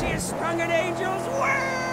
She has sprung an angel's word!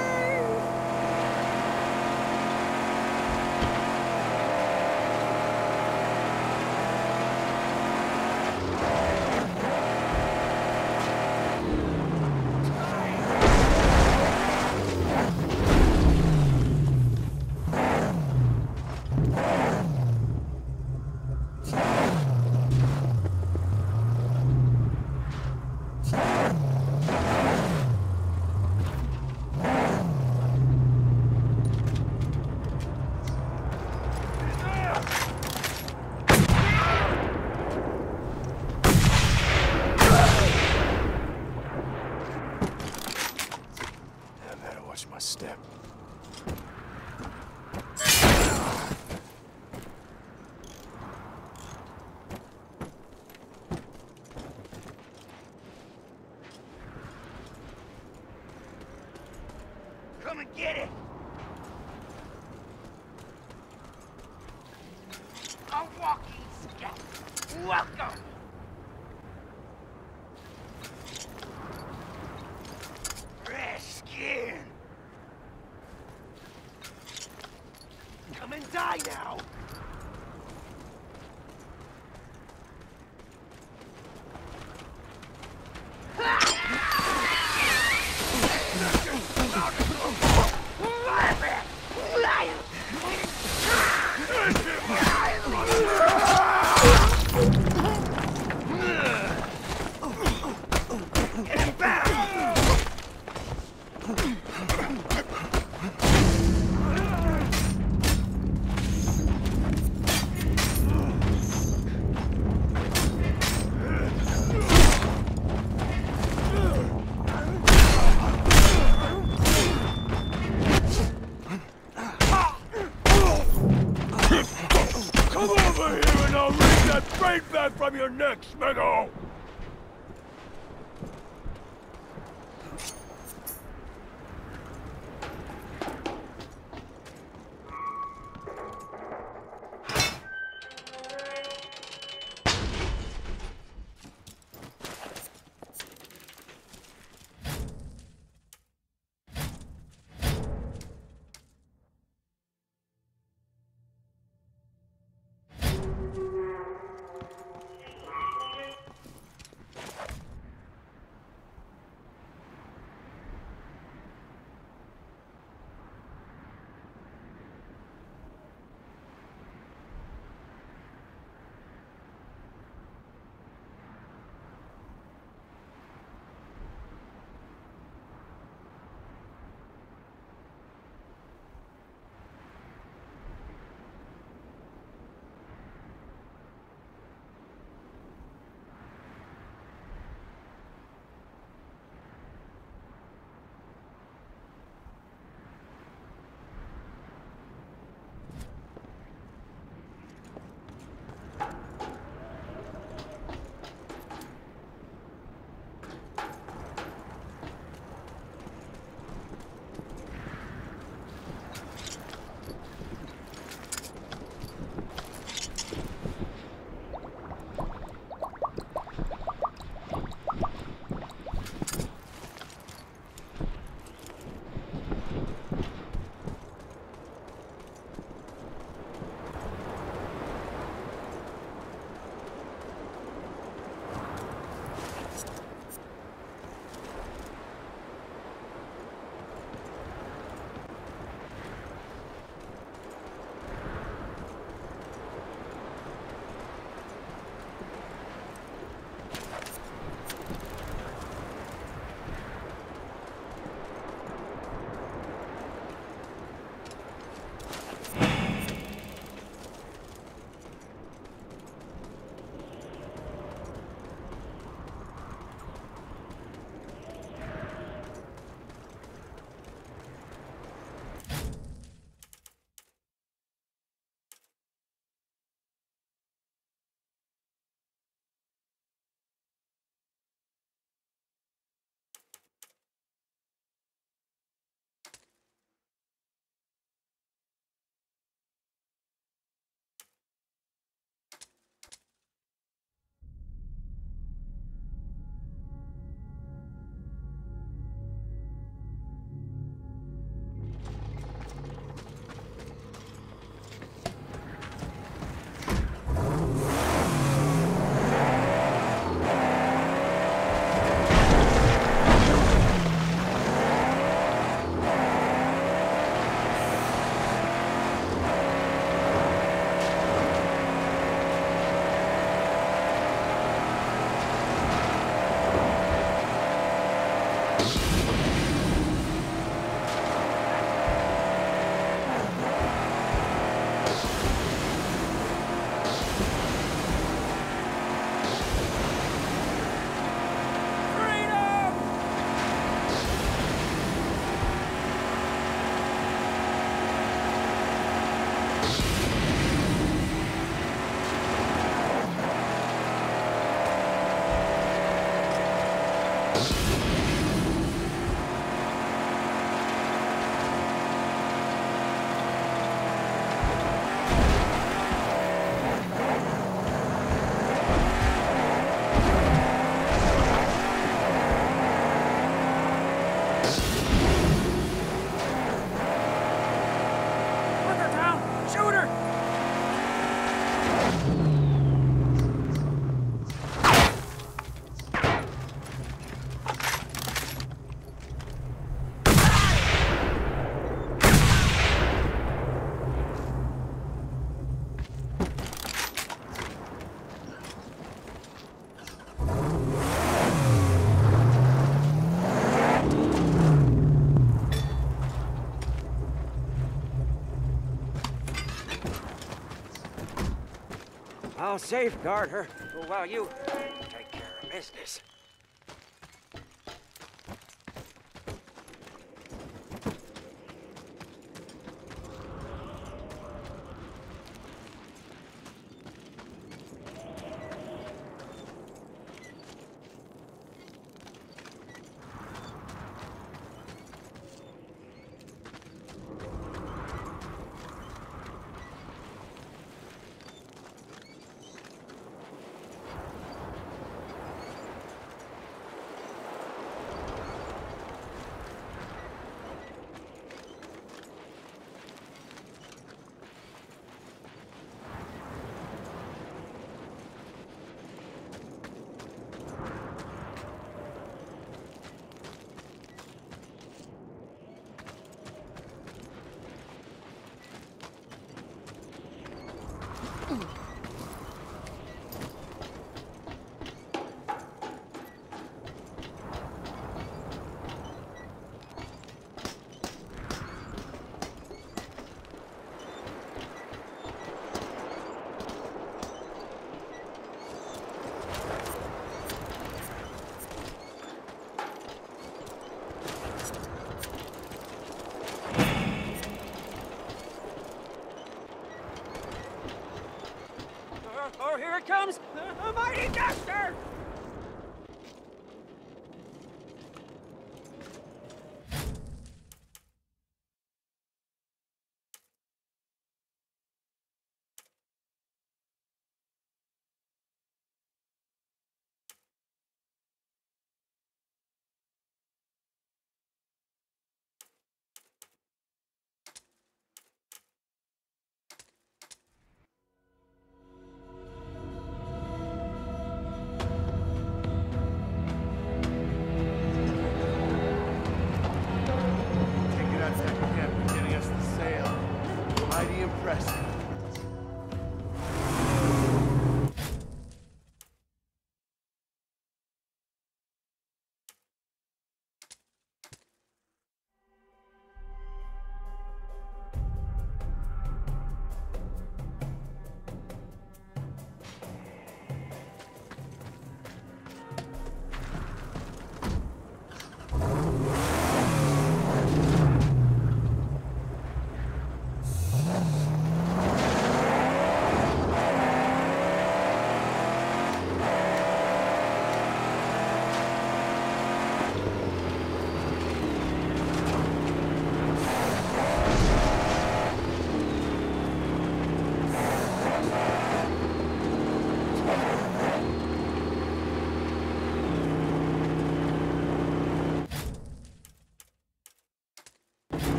Come and get it! I'll safeguard her while you take care of business.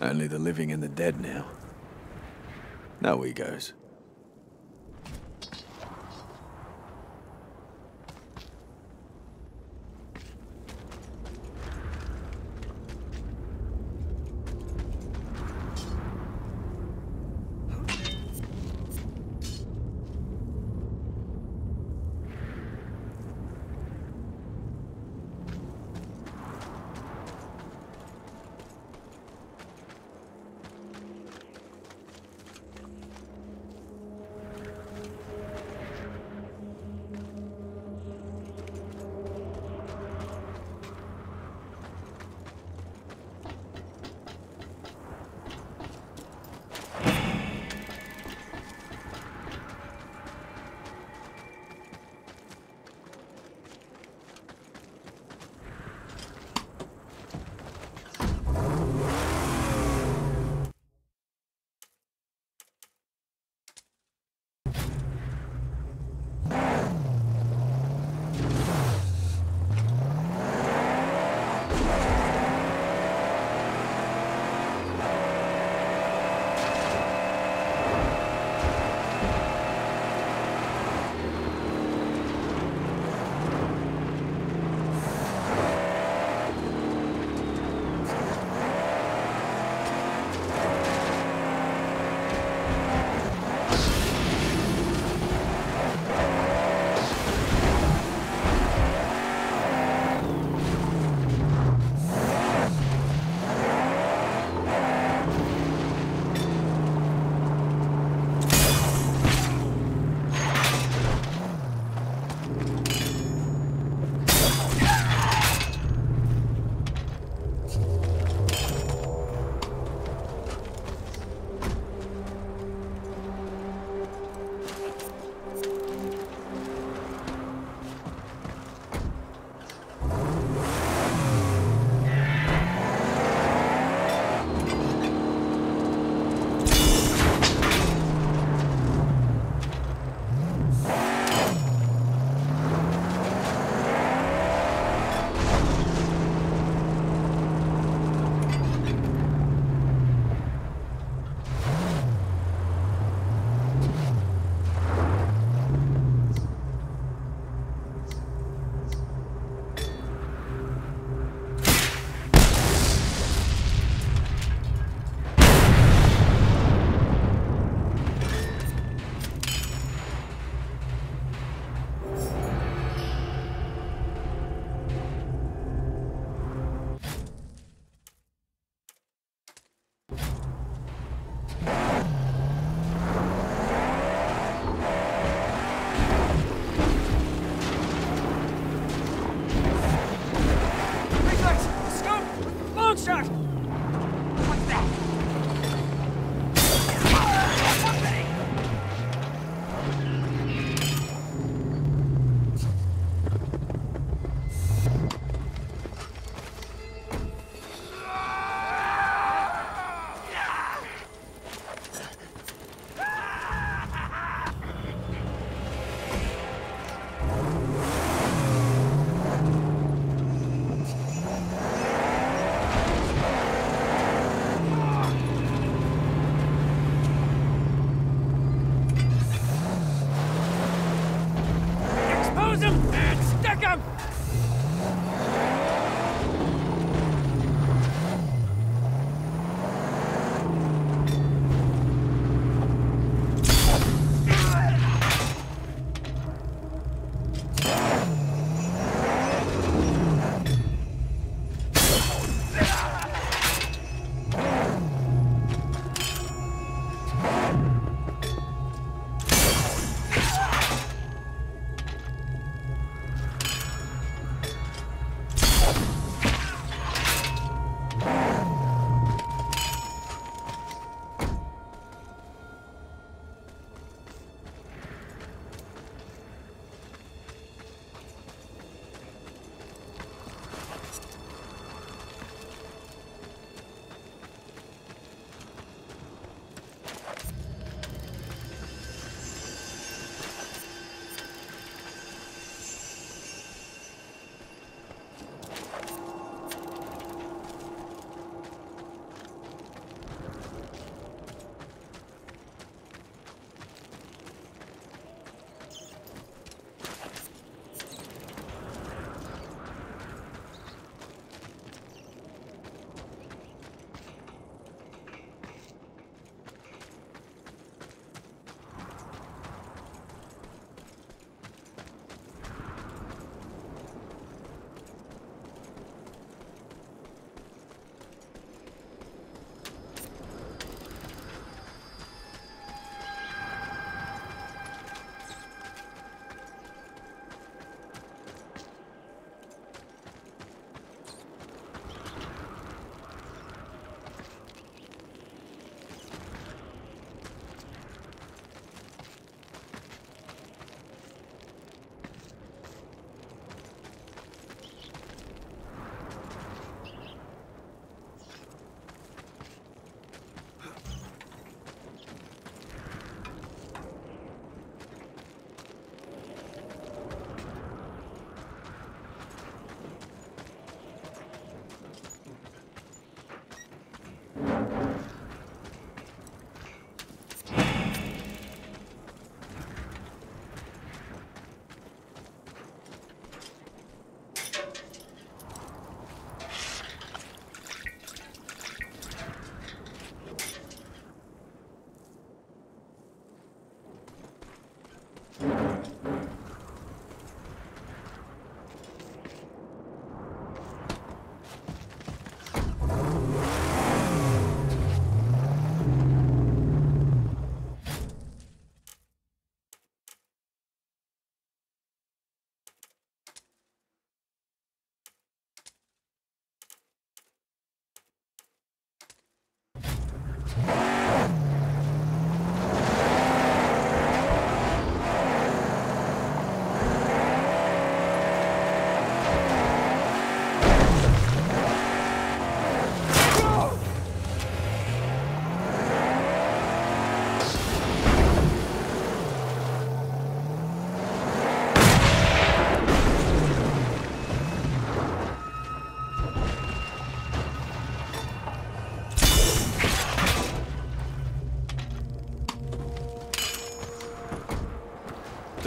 Only the living and the dead now. Now he goes.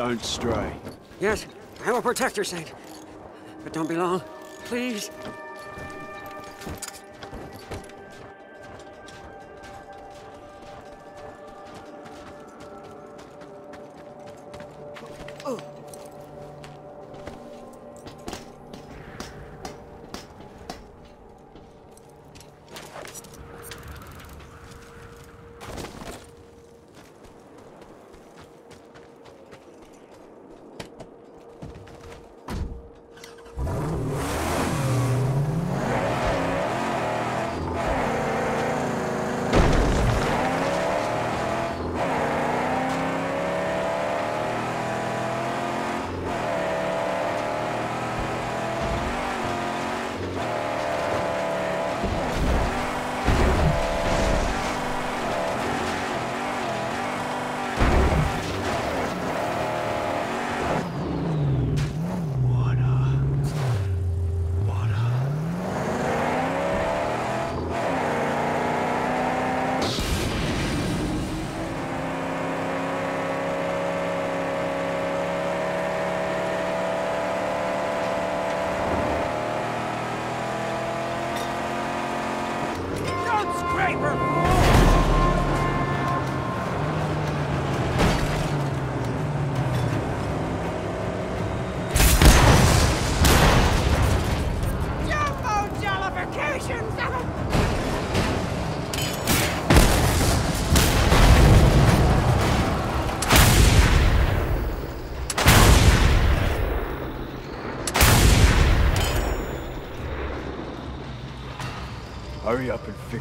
Don't stray. Yes, I will protect your Saint. But don't be long, please. Don't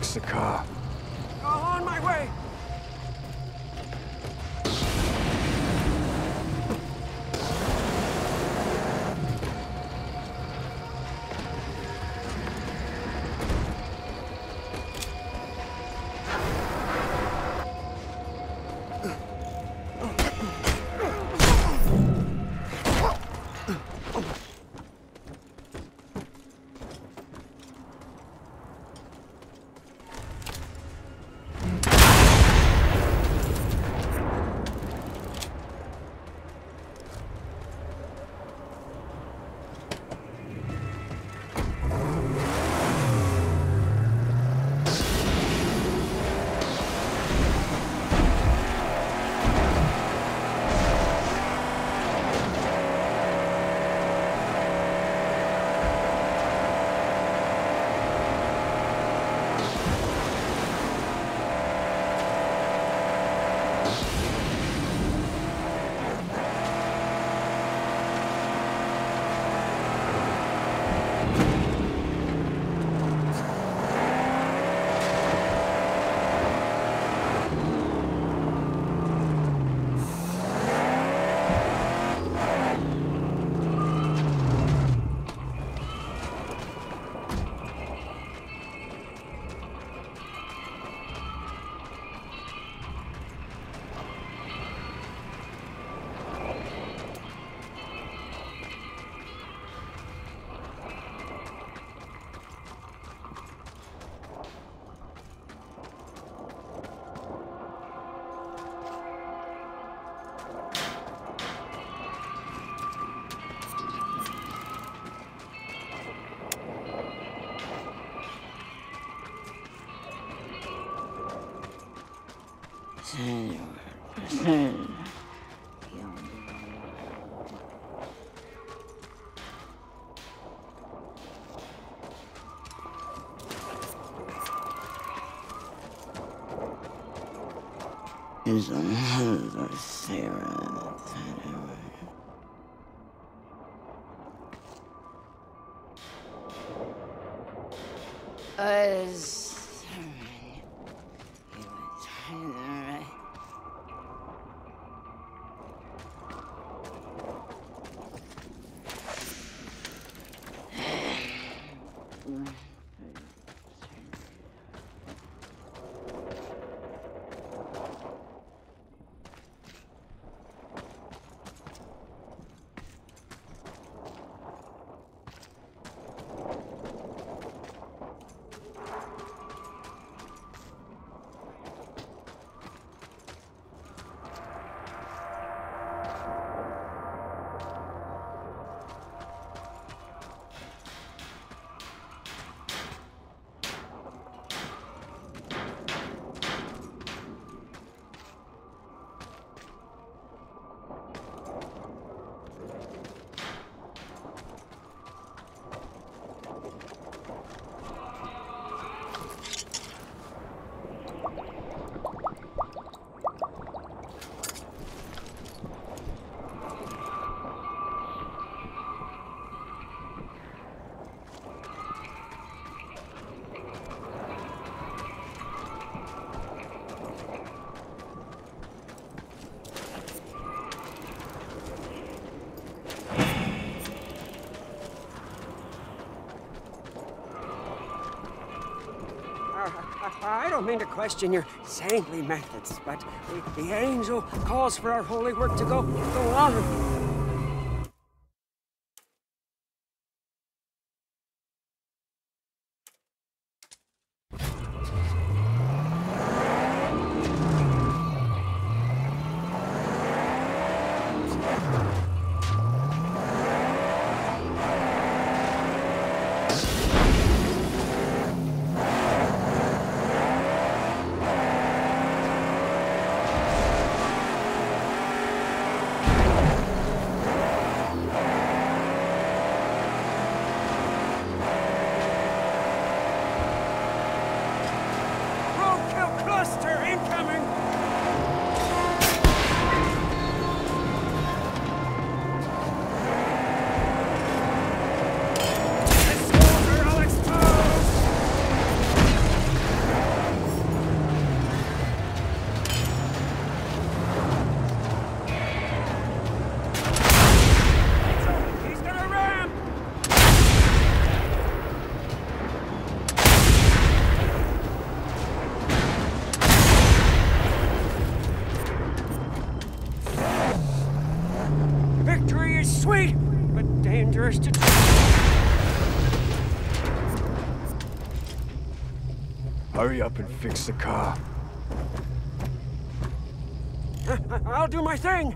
fix the car. Is Sarah. that Uh, I don't mean to question your saintly methods, but the, the angel calls for our holy work to go, go on fix the car. I'll do my thing.